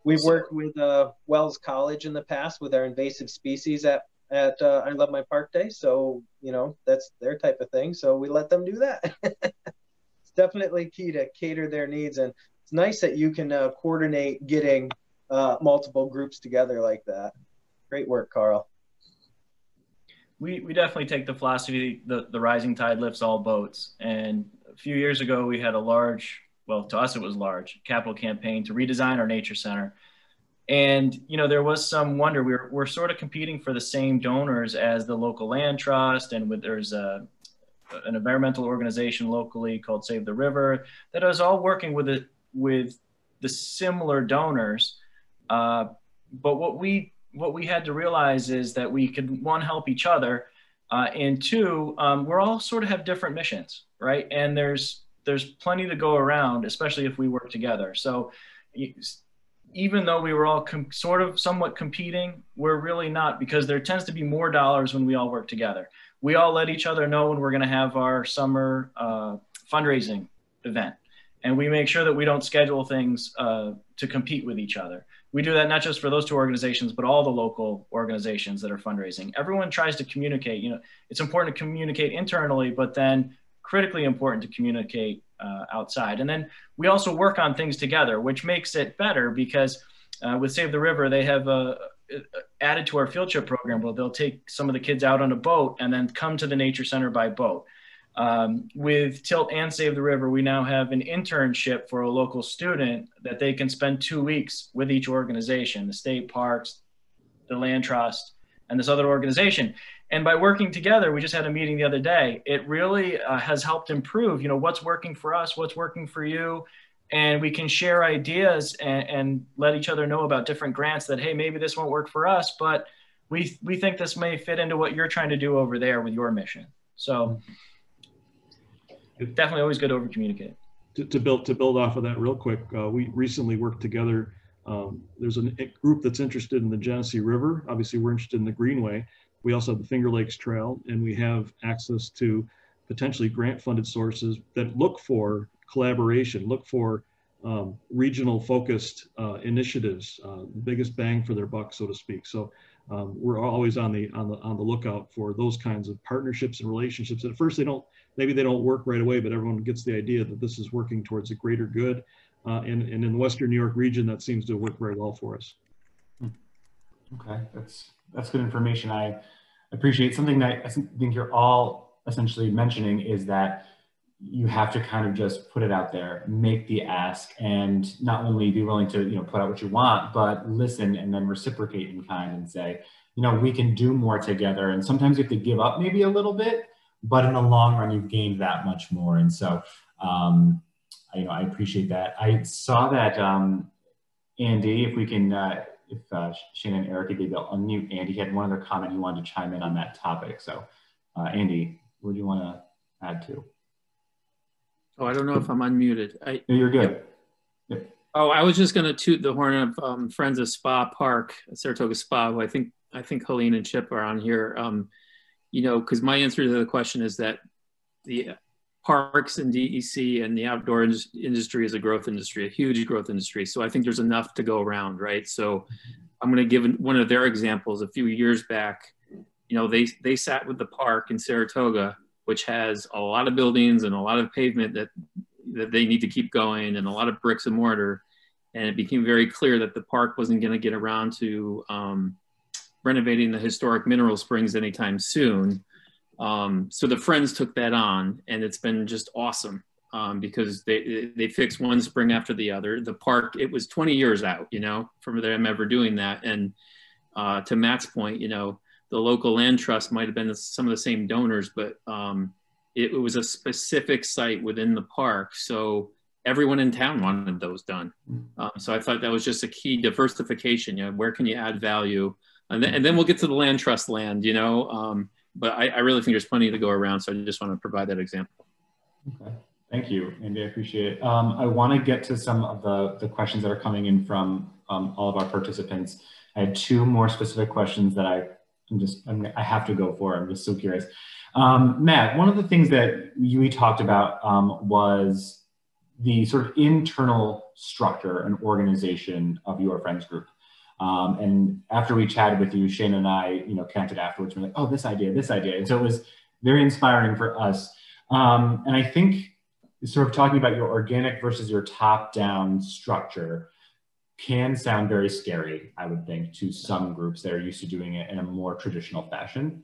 We've worked with uh, Wells College in the past with our invasive species at at uh, I Love My Park Day. So, you know, that's their type of thing. So we let them do that. it's definitely key to cater their needs. And it's nice that you can uh, coordinate getting uh, multiple groups together like that. Great work, Carl. We, we definitely take the philosophy the, the rising tide lifts all boats. And a few years ago, we had a large, well, to us, it was large capital campaign to redesign our nature center. And you know there was some wonder. We are we're sort of competing for the same donors as the local land trust. And with there's a an environmental organization locally called save the river that is all working with it with the similar donors. Uh, but what we what we had to realize is that we could one help each other uh, and two um, we're all sort of have different missions right and there's there's plenty to go around especially if we work together so even though we were all sort of somewhat competing, we're really not because there tends to be more dollars when we all work together. We all let each other know when we're going to have our summer uh, fundraising event. And we make sure that we don't schedule things uh, to compete with each other. We do that not just for those two organizations, but all the local organizations that are fundraising. Everyone tries to communicate. You know, it's important to communicate internally, but then critically important to communicate uh, outside. And then we also work on things together, which makes it better because uh, with Save the River, they have uh, added to our field trip program where they'll take some of the kids out on a boat and then come to the nature center by boat. Um, with TILT and Save the River, we now have an internship for a local student that they can spend two weeks with each organization, the state parks, the land trust, and this other organization. And by working together, we just had a meeting the other day. It really uh, has helped improve, you know, what's working for us, what's working for you. And we can share ideas and, and let each other know about different grants that, hey, maybe this won't work for us, but we, we think this may fit into what you're trying to do over there with your mission. So definitely always good to over communicate. To, to, build to build off of that real quick, uh, we recently worked together. Um, there's a group that's interested in the Genesee River. Obviously, we're interested in the Greenway. We also have the Finger Lakes Trail, and we have access to potentially grant funded sources that look for collaboration, look for um, regional focused uh, initiatives, uh, biggest bang for their buck, so to speak. So um, we're always on the on the on the lookout for those kinds of partnerships and relationships. At first, they don't maybe they don't work right away, but everyone gets the idea that this is working towards a greater good. Uh, and, and in the Western New York region, that seems to work very well for us. Okay, that's that's good information. I appreciate something that I think you're all essentially mentioning is that you have to kind of just put it out there, make the ask, and not only be willing to you know put out what you want, but listen and then reciprocate in kind and say, you know, we can do more together. And sometimes you have to give up maybe a little bit, but in the long run, you've gained that much more. And so, um, I, you know, I appreciate that. I saw that um, Andy, if we can. Uh, if uh, Shane and Erica maybe they'll unmute Andy. He had one other comment he wanted to chime in on that topic. So, uh, Andy, what do you want to add to. Oh, I don't know if I'm unmuted. I, no, you're good. Yep. Oh, I was just going to toot the horn of um, Friends of Spa Park, Saratoga Spa. who I think I think Helene and Chip are on here. Um, you know, because my answer to the question is that the parks and DEC and the outdoor industry is a growth industry, a huge growth industry. So I think there's enough to go around, right? So I'm going to give one of their examples. A few years back, you know, they they sat with the park in Saratoga, which has a lot of buildings and a lot of pavement that that they need to keep going and a lot of bricks and mortar. And it became very clear that the park wasn't going to get around to um, renovating the historic mineral springs anytime soon. Um, so the friends took that on, and it's been just awesome um, because they they fixed one spring after the other. The park it was 20 years out, you know, from them ever doing that. And uh, to Matt's point, you know, the local land trust might have been some of the same donors, but um, it, it, was a specific site within the park. So everyone in town wanted those done. Um, so I thought that was just a key diversification. You know, where can you add value? And then, and then we'll get to the land trust land, you know. Um, but I, I, really think there's plenty to go around. So I just want to provide that example. Okay. Thank you, Andy. I appreciate it. Um, I want to get to some of the, the questions that are coming in from um, all of our participants. I had two more specific questions that I, I'm just, I'm, i have to go for. I'm just so curious. Um, Matt, one of the things that you talked about um, was the sort of internal structure and organization of your friends group. Um, and after we chatted with you, Shane and I, you know, connected afterwards. We're like, oh, this idea, this idea. And so it was very inspiring for us. Um, and I think sort of talking about your organic versus your top-down structure can sound very scary, I would think, to some groups that are used to doing it in a more traditional fashion.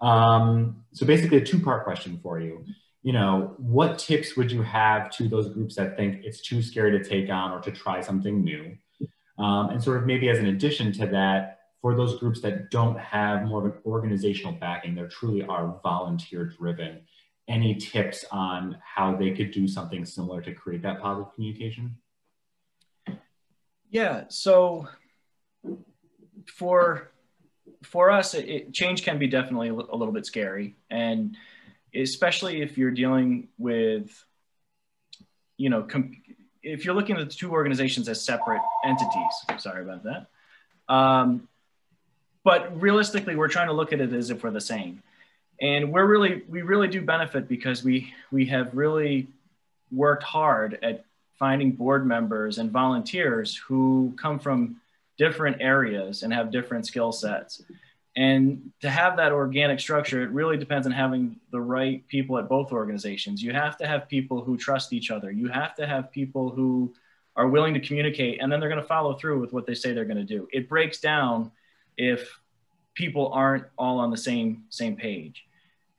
Um, so basically a two-part question for you. You know, what tips would you have to those groups that think it's too scary to take on or to try something new? Um, and sort of maybe as an addition to that, for those groups that don't have more of an organizational backing, they truly are volunteer driven, any tips on how they could do something similar to create that positive communication? Yeah, so for for us, it, it, change can be definitely a little bit scary, and especially if you're dealing with, you know, if you're looking at the two organizations as separate entities, sorry about that. Um, but realistically, we're trying to look at it as if we're the same. And we're really, we really do benefit because we, we have really worked hard at finding board members and volunteers who come from different areas and have different skill sets. And to have that organic structure, it really depends on having the right people at both organizations. You have to have people who trust each other. You have to have people who are willing to communicate and then they're going to follow through with what they say they're going to do. It breaks down if people aren't all on the same same page.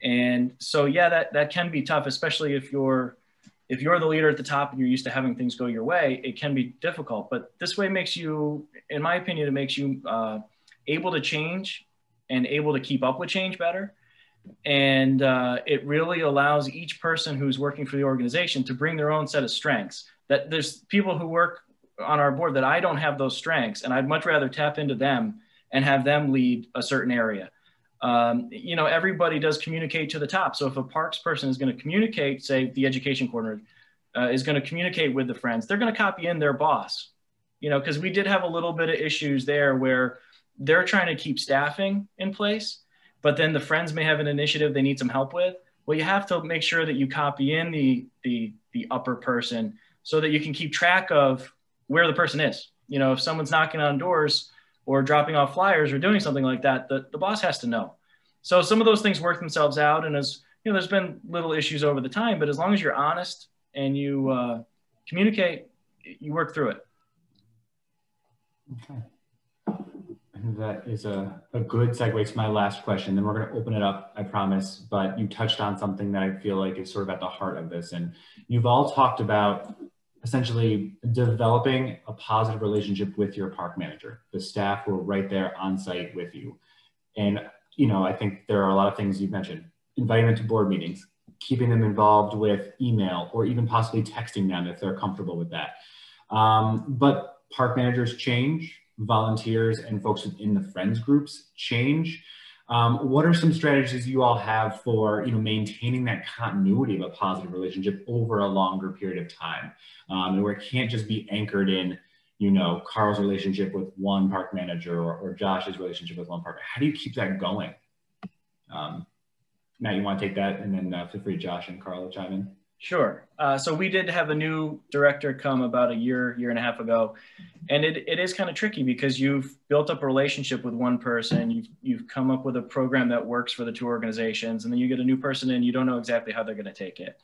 And so yeah, that that can be tough, especially if you're if you're the leader at the top and you're used to having things go your way, it can be difficult. But this way makes you, in my opinion, it makes you uh, able to change and able to keep up with change better. And uh, it really allows each person who's working for the organization to bring their own set of strengths. That there's people who work on our board that I don't have those strengths, and I'd much rather tap into them and have them lead a certain area. Um, you know, everybody does communicate to the top. So if a parks person is going to communicate, say the education coordinator uh, is going to communicate with the friends, they're going to copy in their boss. You know, because we did have a little bit of issues there where they're trying to keep staffing in place, but then the friends may have an initiative they need some help with. Well, you have to make sure that you copy in the the the upper person so that you can keep track of where the person is. You know, if someone's knocking on doors or dropping off flyers or doing something like that, the, the boss has to know. So some of those things work themselves out, and as you know, there's been little issues over the time, but as long as you're honest and you uh, communicate, you work through it. Okay that is a, a good segue to my last question. Then we're going to open it up, I promise. But you touched on something that I feel like is sort of at the heart of this. And you've all talked about essentially developing a positive relationship with your park manager, the staff who are right there on site with you. And, you know, I think there are a lot of things you've mentioned inviting them to board meetings, keeping them involved with email, or even possibly texting them if they're comfortable with that. Um, but park managers change volunteers and folks within the friends groups change. Um, what are some strategies you all have for you know maintaining that continuity of a positive relationship over a longer period of time, um, where it can't just be anchored in you know Carl's relationship with one park manager or, or Josh's relationship with one park? How do you keep that going? Um, Matt, you want to take that, and then uh, feel free, Josh and Carl, to chime in. Sure. Uh, so we did have a new director come about a year, year and a half ago, and it, it is kind of tricky because you've built up a relationship with one person, you've you've come up with a program that works for the two organizations, and then you get a new person in, you don't know exactly how they're going to take it.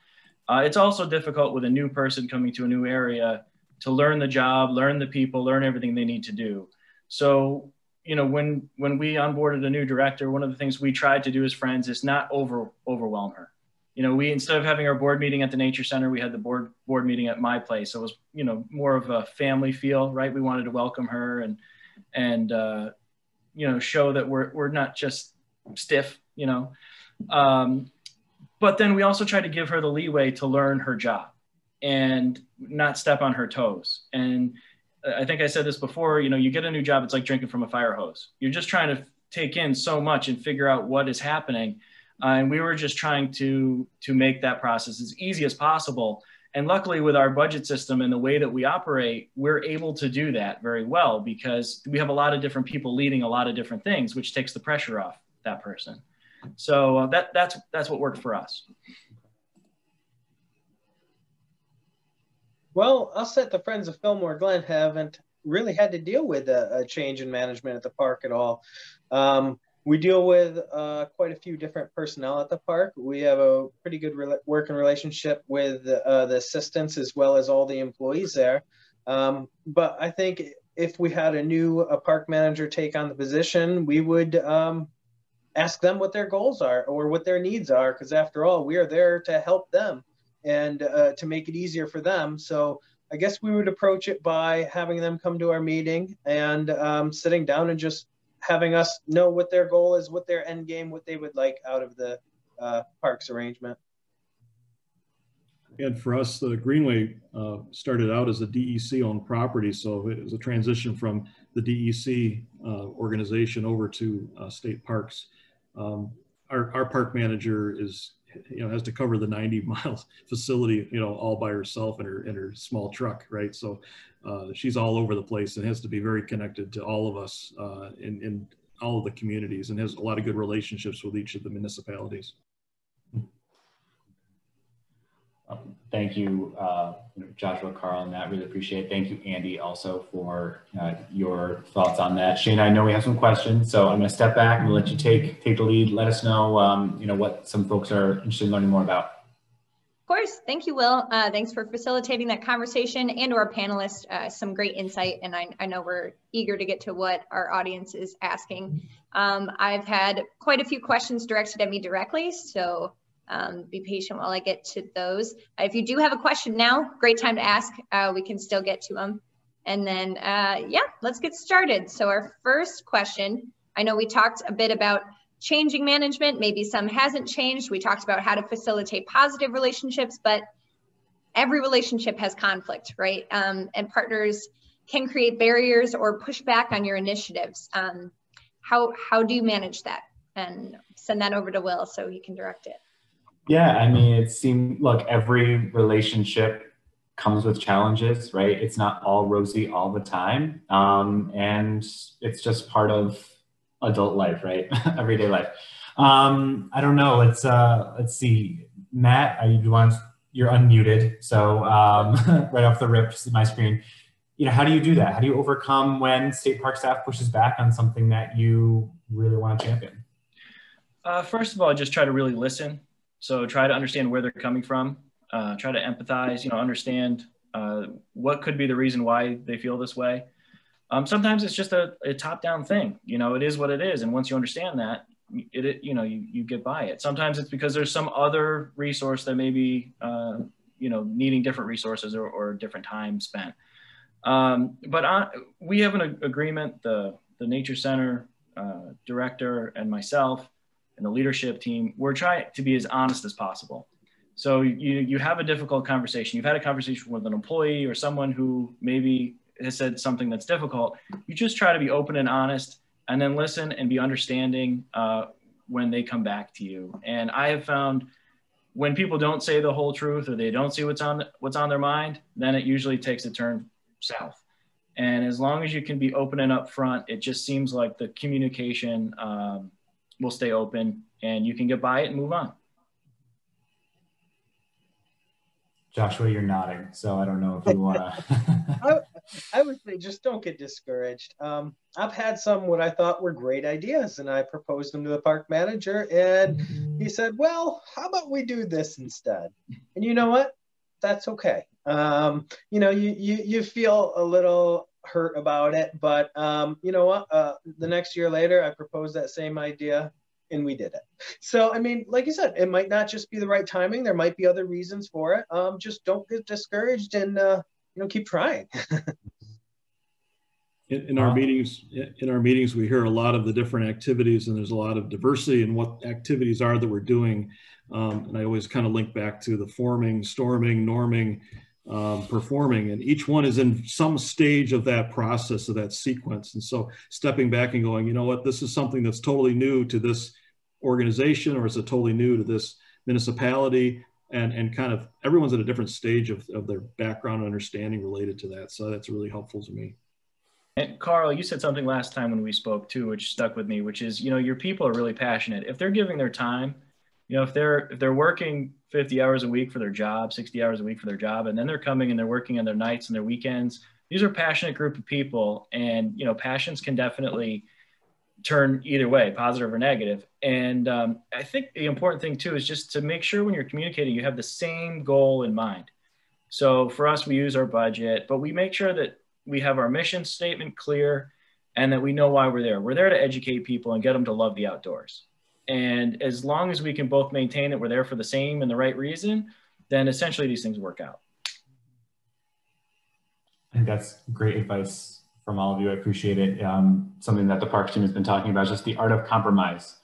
Uh, it's also difficult with a new person coming to a new area to learn the job, learn the people, learn everything they need to do. So you know when when we onboarded a new director, one of the things we tried to do as friends is not over overwhelm her you know, we instead of having our board meeting at the nature center, we had the board board meeting at my place. So it was, you know, more of a family feel, right? We wanted to welcome her and and uh, you know show that we're we're not just stiff, you know. Um, but then we also try to give her the leeway to learn her job and not step on her toes. And I think I said this before. You know, you get a new job, it's like drinking from a fire hose. You're just trying to take in so much and figure out what is happening uh, and we were just trying to to make that process as easy as possible. And luckily, with our budget system and the way that we operate, we're able to do that very well because we have a lot of different people leading a lot of different things, which takes the pressure off that person. So uh, that that's that's what worked for us. Well, us at the Friends of Fillmore Glen haven't really had to deal with a, a change in management at the park at all. Um, we deal with uh, quite a few different personnel at the park. We have a pretty good re- working relationship with uh, the assistants as well as all the employees there. Um, but I think if we had a new a park manager take on the position, we would um, ask them what their goals are or what their needs are, because after all, we are there to help them and uh, to make it easier for them. So I guess we would approach it by having them come to our meeting and um, sitting down and just having us know what their goal is, what their end game, what they would like out of the uh, parks arrangement. And for us, the Greenway uh, started out as a DEC-owned property, so it was a transition from the DEC uh, organization over to uh, state parks. Um, our, our park manager is you know has to cover the 90 miles facility you know all by herself in her in her small truck right? So uh, she's all over the place and has to be very connected to all of us uh, in, in all of the communities and has a lot of good relationships with each of the municipalities. Um, thank you, uh, Joshua, Carl, and Matt. Really appreciate it. Thank you, Andy, also for uh, your thoughts on that. Shane, I know we have some questions, so I'm going to step back and let you take take the lead. Let us know, um, you know, what some folks are interested in learning more about. Of course. Thank you, Will. Uh, thanks for facilitating that conversation and to our panelists, uh, some great insight. And I, I, know we're eager to get to what our audience is asking. Um, I've had quite a few questions directed at me directly, so um, be patient while I get to those. Uh, if you do have a question now, great time to ask. Uh, we can still get to them. And then, uh, yeah, let's get started. So our first question, I know we talked a bit about changing management. Maybe some hasn't changed. We talked about how to facilitate positive relationships, but every relationship has conflict, right? Um, and partners can create barriers or push back on your initiatives. Um, how, how do you manage that? And send that over to Will so he can direct it. Yeah, I mean, it seems look, every relationship comes with challenges, right? It's not all rosy all the time. Um, and it's just part of adult life, right? Everyday life. Um, I don't know. Let's uh, let's see. Matt, I you want you're unmuted, so um, right off the rip, my screen. You know, how do you do that? How do you overcome when state park staff pushes back on something that you really want to champion? Uh, first of all, just try to really listen so try to understand where they're coming from. Uh, try to empathize. You know, understand uh, what could be the reason why they feel this way. Um, sometimes it's just a, a top-down thing. You know, it is what it is, and once you understand that, it, it you know you, you get by it. Sometimes it's because there's some other resource that maybe uh, you know needing different resources or, or different time spent. Um, but we have an agreement. The the nature center uh, director and myself and the leadership team, we're trying to be as honest as possible. So you, you have a difficult conversation. You've had a conversation with an employee or someone who maybe has said something that's difficult. You just try to be open and honest and then listen and be understanding uh, when they come back to you. And I have found when people don't say the whole truth or they don't see what's on what's on their mind, then it usually takes a turn south. And as long as you can be open and upfront, it just seems like the communication um, will stay open and you can get by it and move on. Joshua, you're nodding, so I don't know if you want to. I, I, would say just don't get discouraged. Um, I've had some what I thought were great ideas, and I proposed them to the park manager, and he said, "Well, how about we do this instead?" And you know what? That's okay. Um, you know, you, you you feel a little hurt about it, but um, you know what? Uh, the next year later, I proposed that same idea and we did it. So, I mean, like you said, it might not just be the right timing. There might be other reasons for it. Um, just don't get discouraged and, uh, you know, keep trying. in, in, our meetings, in our meetings, we hear a lot of the different activities and there's a lot of diversity in what activities are that we're doing. Um, and I always kind of link back to the forming, storming, norming, um, performing and each one is in some stage of that process of that sequence. And so stepping back and going you know what this is something that's totally new to this organization or is it totally new to this municipality? And and kind of everyone's at a different stage of, of their background and understanding related to that. So that's really helpful to me. And Carl, you said something last time when we spoke too, which stuck with me, which is, you know, your people are really passionate. If they're giving their time, you know, if they're if they're working 50 hours a week for their job, 60 hours a week for their job, and then they're coming and they're working on their nights and their weekends. These are passionate group of people, and you know, passions can definitely turn either way, positive or negative. And um, I think the important thing too is just to make sure when you're communicating, you have the same goal in mind. So for us, we use our budget, but we make sure that we have our mission statement clear and that we know why we're there. We're there to educate people and get them to love the outdoors. And as long as we can both maintain that we're there for the same and the right reason, then essentially these things work out. I think that's great advice from all of you. I appreciate it. Um, something that the parks team has been talking about, just the art of compromise.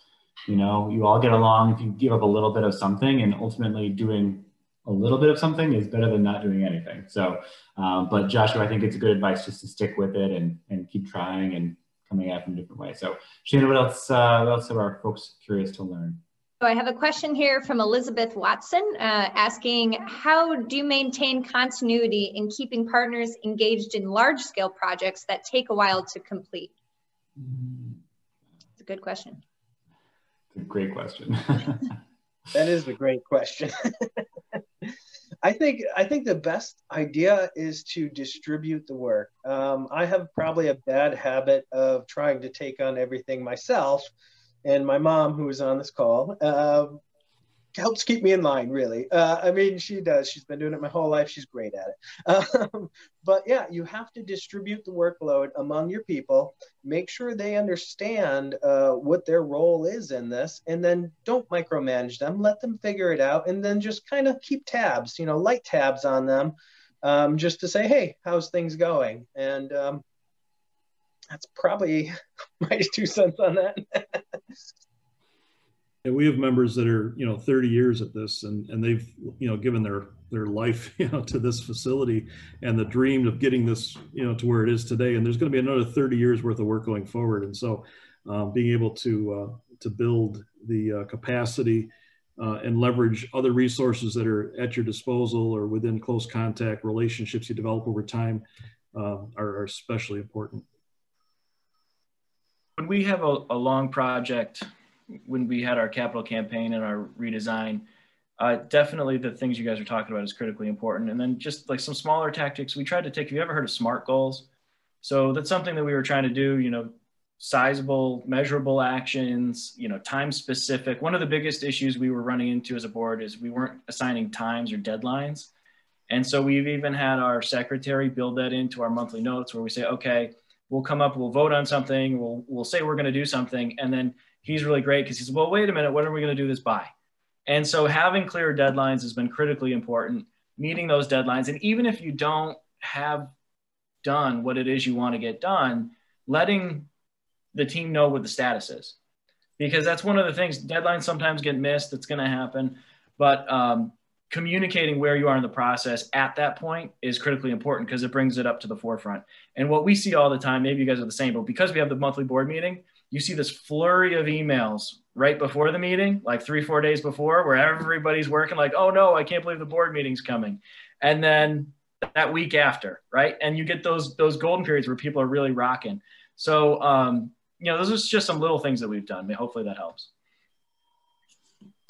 You know, you all get along if you give up a little bit of something and ultimately doing a little bit of something is better than not doing anything. So, um, but Joshua, I think it's good advice just to stick with it and, and keep trying and coming at from different ways. So Shannon, what else, uh, what else are our folks curious to learn? So I have a question here from Elizabeth Watson uh, asking, how do you maintain continuity in keeping partners engaged in large scale projects that take a while to complete? It's a good question. It's a great question. that is a great question. I think I think the best idea is to distribute the work. Um, I have probably a bad habit of trying to take on everything myself, and my mom, who is on this call, uh, helps keep me in line really. Uh, i mean she does. She's been doing it my whole life. She's great at it. Um, but yeah you have to distribute the workload among your people make sure they understand uh, what their role is in this and then don't micromanage them. Let them figure it out and then just kind of keep tabs you know light tabs on them um, just to say hey how's things going? And um, that's probably my two cents on that And we have members that are, you know, 30 years at this and, and they've, you know, given their, their life, you know, to this facility and the dream of getting this, you know, to where it is today. And there's going to be another 30 years worth of work going forward. And so um, being able to, uh, to build the uh, capacity uh, and leverage other resources that are at your disposal or within close contact relationships you develop over time uh, are, are especially important. When we have a, a long project when we had our capital campaign and our redesign, uh, definitely the things you guys are talking about is critically important. And then just like some smaller tactics, we tried to take, have you ever heard of SMART goals? So that's something that we were trying to do, you know, sizable, measurable actions, you know, time specific. One of the biggest issues we were running into as a board is we weren't assigning times or deadlines. And so we've even had our secretary build that into our monthly notes where we say, okay, we'll come up, we'll vote on something, we'll, we'll say we're going to do something. And then he's really great because he's, well, wait a minute, what are we going to do this by? And so having clear deadlines has been critically important, meeting those deadlines. And even if you don't have done what it is you want to get done, letting the team know what the status is. Because that's one of the things, deadlines sometimes get missed, it's going to happen. But um, communicating where you are in the process at that point is critically important because it brings it up to the forefront. And what we see all the time, maybe you guys are the same, but because we have the monthly board meeting, you see this flurry of emails right before the meeting, like three, four days before, where everybody's working like, oh no, I can't believe the board meeting's coming. And then that week after, right? And you get those those golden periods where people are really rocking. So um, you know, those are just some little things that we've done. Hopefully that helps.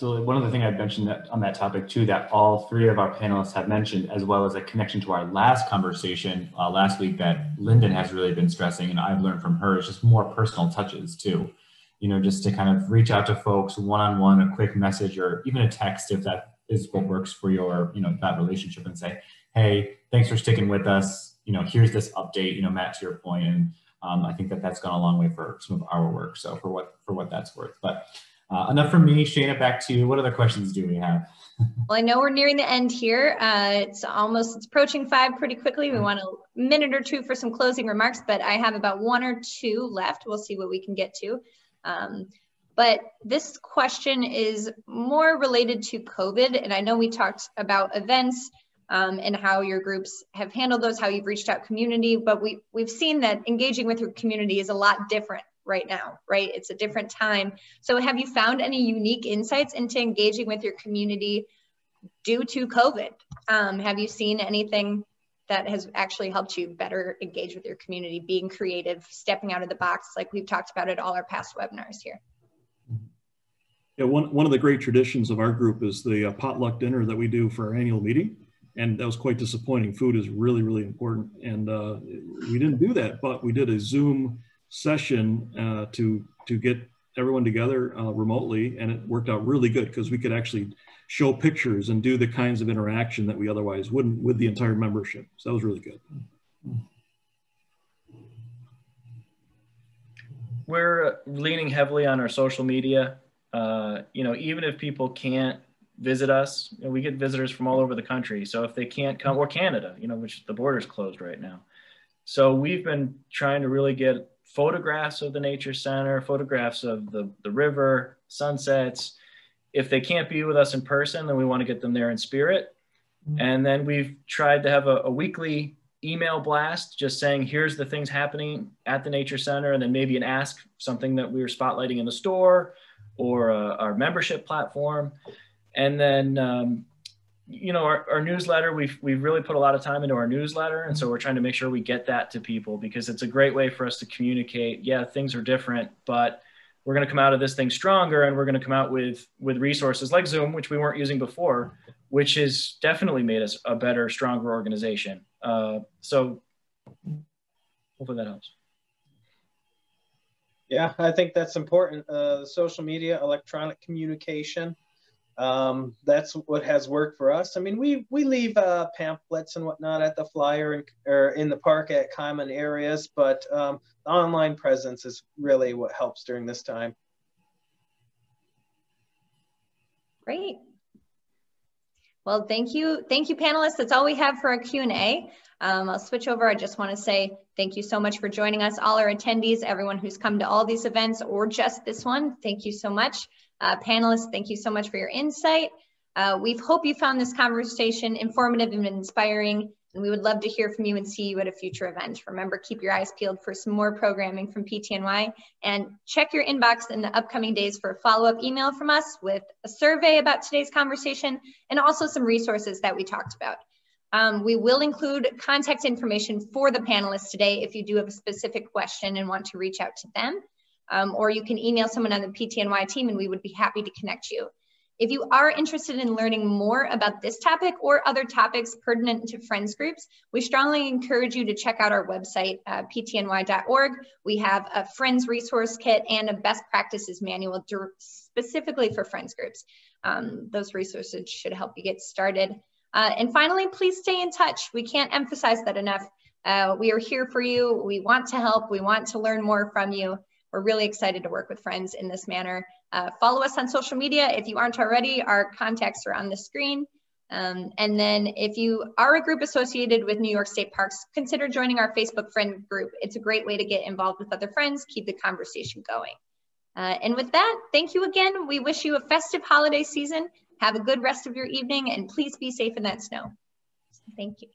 So one other thing I'd mentioned that on that topic too, that all three of our panelists have mentioned, as well as a connection to our last conversation uh, last week that Linda has really been stressing, and I've learned from her, is just more personal touches too. You know, just to kind of reach out to folks one-on-one, a quick message, or even a text if that is what works for your, you know, that relationship, and say, hey, thanks for sticking with us. You know, here's this update. You know, Matt, to your point, and um, I think that that's gone a long way for some of our work. So for what for what that's worth, but. Uh, enough from me. Shana, back to you. What other questions do we have? well, I know we're nearing the end here. Uh, it's almost, it's approaching five pretty quickly. We want a minute or two for some closing remarks, but I have about one or two left. We'll see what we can get to. Um, but this question is more related to COVID. And I know we talked about events um, and how your groups have handled those, how you've reached out community, but we, we've seen that engaging with your community is a lot different right now, right? It's a different time. So have you found any unique insights into engaging with your community due to COVID? Um, have you seen anything that has actually helped you better engage with your community, being creative, stepping out of the box, like we've talked about at all our past webinars here? Yeah, one, one of the great traditions of our group is the uh, potluck dinner that we do for our annual meeting. And that was quite disappointing. Food is really, really important. And uh, we didn't do that, but we did a Zoom session uh, to to get everyone together uh, remotely, and it worked out really good because we could actually show pictures and do the kinds of interaction that we otherwise wouldn't with the entire membership. So that was really good. We're leaning heavily on our social media. Uh, you know, even if people can't visit us, you know, we get visitors from all over the country. So if they can't come, or Canada, you know, which the border's closed right now. So we've been trying to really get photographs of the nature center, photographs of the, the river, sunsets. If they can't be with us in person, then we want to get them there in spirit. Mm-hmm. And then we've tried to have a, a, weekly email blast just saying, here's the things happening at the nature center. And then maybe an ask something that we were spotlighting in the store or uh, our membership platform. And then um, you know, our, our newsletter, we've, we've really put a lot of time into our newsletter. And so we're trying to make sure we get that to people because it's a great way for us to communicate. Yeah, things are different, but we're going to come out of this thing stronger and we're going to come out with, with resources like Zoom, which we weren't using before, which has definitely made us a better, stronger organization. Uh, so hopefully that helps. Yeah, I think that's important. Uh, social media, electronic communication, um, that's what has worked for us. I mean, we we leave uh, pamphlets and whatnot at the flyer and or in the park at common areas, but um, online presence is really what helps during this time. Great. Well, thank you. Thank you, panelists. That's all we have for our Q&A. Um, I'll switch over. I just want to say thank you so much for joining us, all our attendees, everyone who's come to all these events or just this one. Thank you so much. Uh, panelists, thank you so much for your insight. Uh, we hope you found this conversation informative and inspiring, and we would love to hear from you and see you at a future event. Remember, keep your eyes peeled for some more programming from PTNY, and check your inbox in the upcoming days for a follow-up email from us with a survey about today's conversation, and also some resources that we talked about. Um, we will include contact information for the panelists today if you do have a specific question and want to reach out to them um, or you can email someone on the PTNY team and we would be happy to connect you. If you are interested in learning more about this topic or other topics pertinent to Friends groups, we strongly encourage you to check out our website, uh, ptny.org. We have a Friends resource kit and a best practices manual specifically for Friends groups. Um, those resources should help you get started. Uh, and finally, please stay in touch. We can't emphasize that enough. Uh, we are here for you. We want to help. We want to learn more from you. We're really excited to work with friends in this manner. Uh, follow us on social media. If you aren't already, our contacts are on the screen. Um, and then if you are a group associated with New York State Parks, consider joining our Facebook friend group. It's a great way to get involved with other friends, keep the conversation going. Uh, and with that, thank you again. We wish you a festive holiday season. Have a good rest of your evening and please be safe in that snow. Thank you.